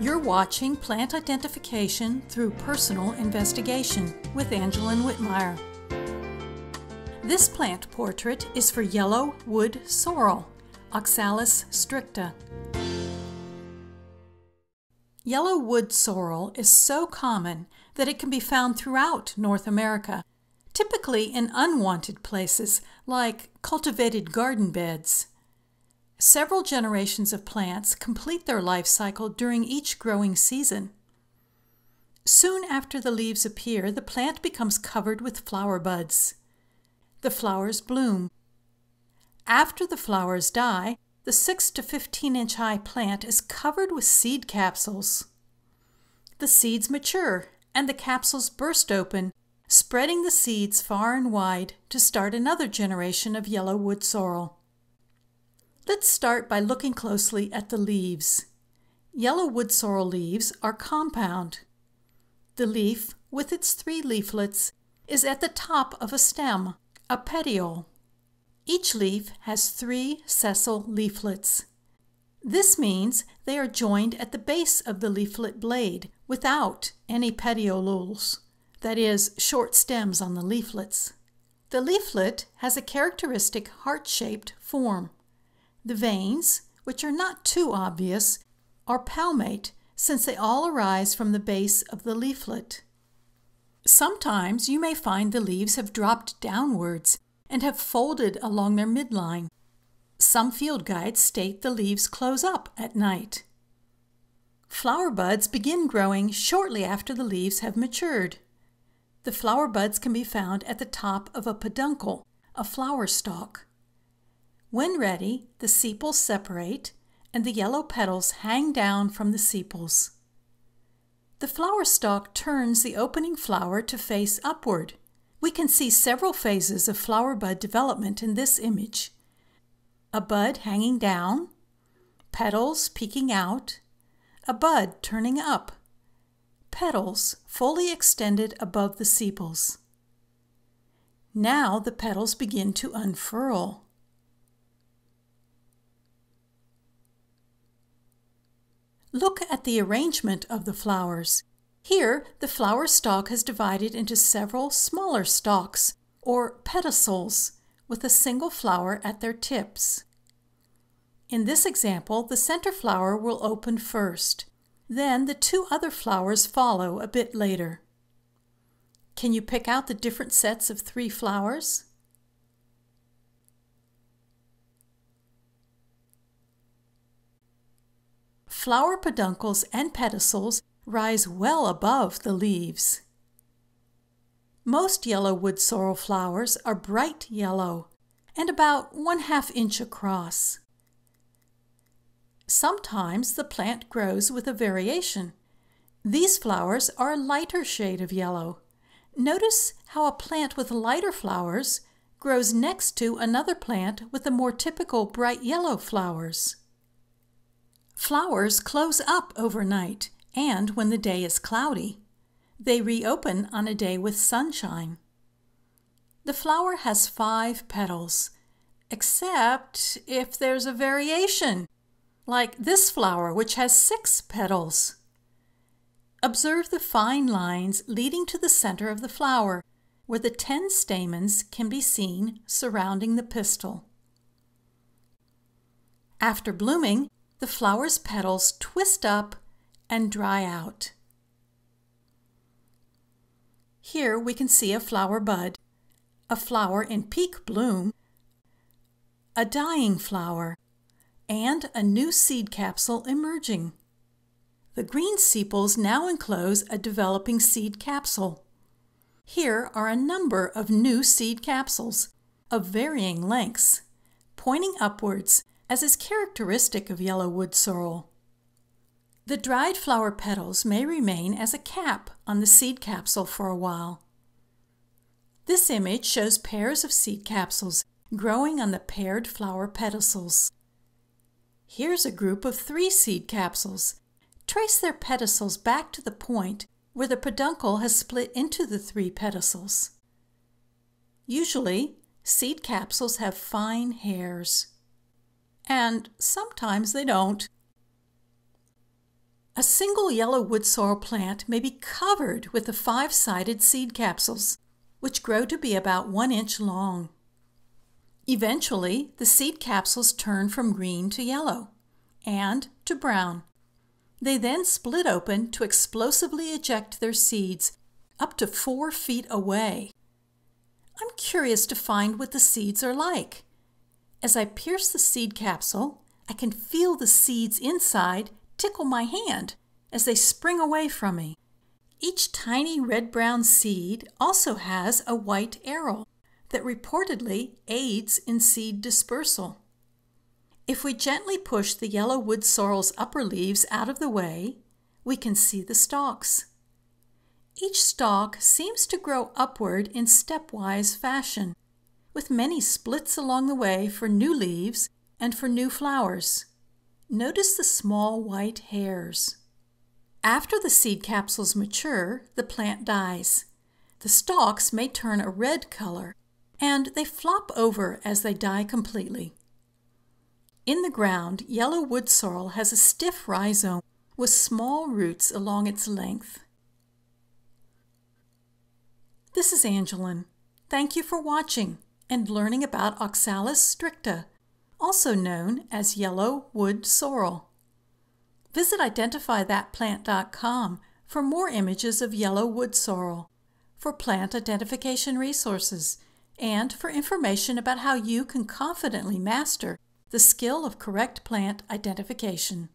You're watching Plant Identification Through Personal Investigation with Angeline Whitmire. This plant portrait is for yellow wood sorrel, Oxalis stricta. Yellow wood sorrel is so common that it can be found throughout North America, typically in unwanted places like cultivated garden beds. Several generations of plants complete their life cycle during each growing season. Soon after the leaves appear, the plant becomes covered with flower buds. The flowers bloom. After the flowers die, the 6 to 15 inch high plant is covered with seed capsules. The seeds mature and the capsules burst open, spreading the seeds far and wide to start another generation of yellow wood sorrel. Let's start by looking closely at the leaves. Yellow wood sorrel leaves are compound. The leaf, with its three leaflets, is at the top of a stem, a petiole. Each leaf has three sessile leaflets. This means they are joined at the base of the leaflet blade without any petioles, that is, short stems on the leaflets. The leaflet has a characteristic heart-shaped form. The veins, which are not too obvious, are palmate since they all arise from the base of the leaflet. Sometimes you may find the leaves have dropped downwards and have folded along their midline. Some field guides state the leaves close up at night. Flower buds begin growing shortly after the leaves have matured. The flower buds can be found at the top of a peduncle, a flower stalk. When ready, the sepals separate and the yellow petals hang down from the sepals. The flower stalk turns the opening flower to face upward. We can see several phases of flower bud development in this image. A bud hanging down, petals peeking out, a bud turning up, petals fully extended above the sepals. Now the petals begin to unfurl. Look at the arrangement of the flowers. Here, the flower stalk has divided into several smaller stalks, or pedicels, with a single flower at their tips. In this example, the center flower will open first. Then the two other flowers follow a bit later. Can you pick out the different sets of three flowers? Flower peduncles and pedicels rise well above the leaves. Most yellow wood sorrel flowers are bright yellow and about one half inch across. Sometimes the plant grows with a variation. These flowers are a lighter shade of yellow. Notice how a plant with lighter flowers grows next to another plant with the more typical bright yellow flowers. Flowers close up overnight and when the day is cloudy. They reopen on a day with sunshine. The flower has five petals, except if there's a variation, like this flower which has six petals. Observe the fine lines leading to the center of the flower, where the ten stamens can be seen surrounding the pistil. After blooming, the flower's petals twist up and dry out. Here we can see a flower bud, a flower in peak bloom, a dying flower, and a new seed capsule emerging. The green sepals now enclose a developing seed capsule. Here are a number of new seed capsules of varying lengths, pointing upwards as is characteristic of yellow wood sorrel. The dried flower petals may remain as a cap on the seed capsule for a while. This image shows pairs of seed capsules growing on the paired flower pedicels. Here's a group of three seed capsules. Trace their pedicels back to the point where the peduncle has split into the three pedicels. Usually, seed capsules have fine hairs and sometimes they don't. A single yellow wood sorrel plant may be covered with the five-sided seed capsules, which grow to be about one inch long. Eventually, the seed capsules turn from green to yellow and to brown. They then split open to explosively eject their seeds up to four feet away. I'm curious to find what the seeds are like. As I pierce the seed capsule, I can feel the seeds inside tickle my hand as they spring away from me. Each tiny red-brown seed also has a white aril that reportedly aids in seed dispersal. If we gently push the yellow wood sorrel's upper leaves out of the way, we can see the stalks. Each stalk seems to grow upward in stepwise fashion, with many splits along the way for new leaves and for new flowers. Notice the small white hairs. After the seed capsules mature, the plant dies. The stalks may turn a red color, and they flop over as they die completely. In the ground, yellow wood sorrel has a stiff rhizome with small roots along its length. This is Angeline. Thank you for watching and learning about Oxalis stricta, also known as yellow wood sorrel. Visit identifythatplant.com for more images of yellow wood sorrel, for plant identification resources, and for information about how you can confidently master the skill of correct plant identification.